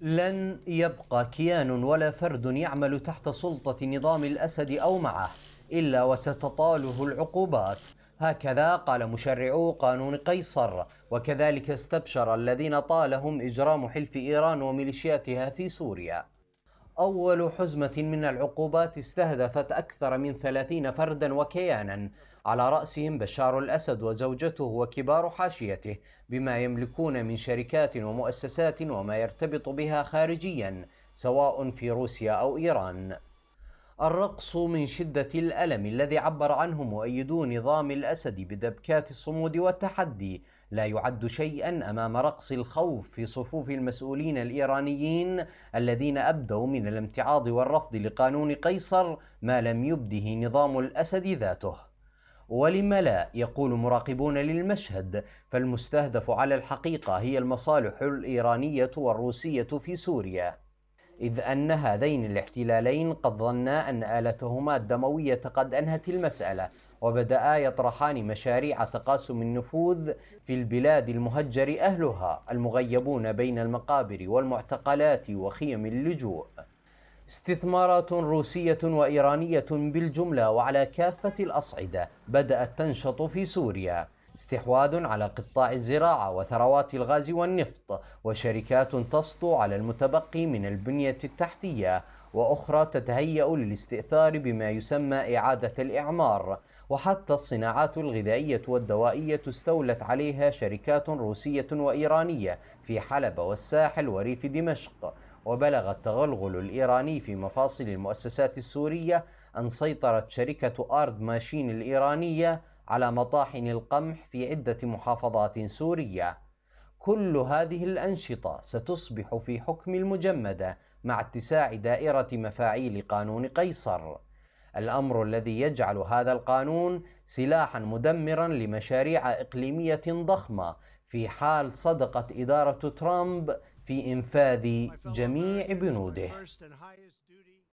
لن يبقى كيان ولا فرد يعمل تحت سلطة نظام الأسد أو معه إلا وستطاله العقوبات. هكذا قال مشرعو قانون قيصر. وكذلك استبشر الذين طالهم إجرام حلف إيران وميليشياتها في سوريا. أول حزمة من العقوبات استهدفت أكثر من ثلاثين فردا وكيانا على رأسهم بشار الأسد وزوجته وكبار حاشيته بما يملكون من شركات ومؤسسات وما يرتبط بها خارجيا سواء في روسيا أو إيران. الرقص من شدة الألم الذي عبر عنه مؤيدو نظام الأسد بدبكات الصمود والتحدي. لا يعد شيئا أمام رقص الخوف في صفوف المسؤولين الإيرانيين الذين أبدوا من الامتعاض والرفض لقانون قيصر ما لم يبده نظام الأسد ذاته. ولم لا يقول مراقبون للمشهد فالمستهدف على الحقيقة هي المصالح الإيرانية والروسية في سوريا. إذ أن هذين الاحتلالين قد ظنا أن آلتهما الدموية قد أنهت المسألة وبدأ يطرحان مشاريع تقاسم النفوذ في البلاد المهجر أهلها المغيبون بين المقابر والمعتقلات وخيم اللجوء. استثمارات روسية وإيرانية بالجملة وعلى كافة الأصعدة بدأت تنشط في سوريا. استحواذ على قطاع الزراعة وثروات الغاز والنفط وشركات تسطو على المتبقي من البنية التحتية وأخرى تتهيأ للاستئثار بما يسمى إعادة الإعمار. وحتى الصناعات الغذائية والدوائية استولت عليها شركات روسية وإيرانية في حلب والساحل وريف دمشق. وبلغ التغلغل الإيراني في مفاصل المؤسسات السورية أن سيطرت شركة آرد ماشين الإيرانية على مطاحن القمح في عدة محافظات سورية. كل هذه الأنشطة ستصبح في حكم المجمدة مع اتساع دائرة مفاعيل قانون قيصر. الأمر الذي يجعل هذا القانون سلاحا مدمرا لمشاريع إقليمية ضخمة في حال صدقت إدارة ترامب في إنفاذ جميع بنوده.